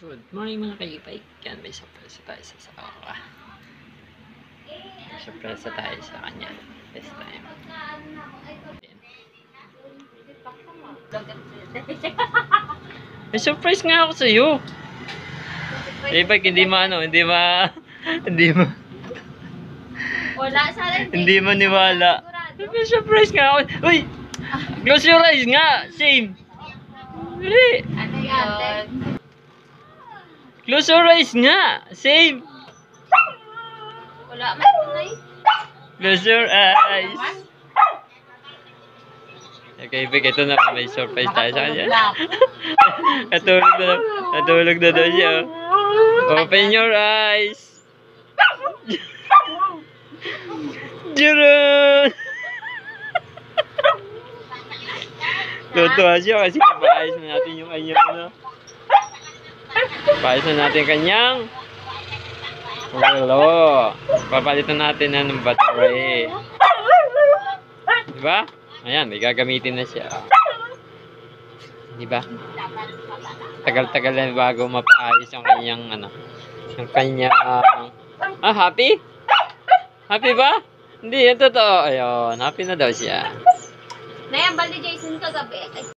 aking mga kaibigan, may surprise tayo sa Sara. May surprise tayo sa kanya this time. May surprise nga ako sa iyo. Eh, pag hindi ma ano, hindi ma, hindi ma, Wala, sana hindi maniwala. May surprise nga ako. Uy! Close your eyes nga! Same! Ano yun? Close your eyes nga! Same! Wala man tunay. Close your eyes! Okay, Big, ito na. May surprise tayo sa kanya. Natulog na. Natulog na daw siya. Open your eyes! Jaron! Tutuwa siya kasi paayos na natin yung kanyang ano. Na natin kanyang Hello. Papalitan natin na ng battery. Diba? Ayan, may gagamitin na siya. Diba? Tagal-tagal na bago mapaayos yung kanyang ano. Yung kanyang... Ah, happy? Happy ba? Hindi, yan totoo. Ayun, happy na daw siya. Nayambal ni Jason kagabi.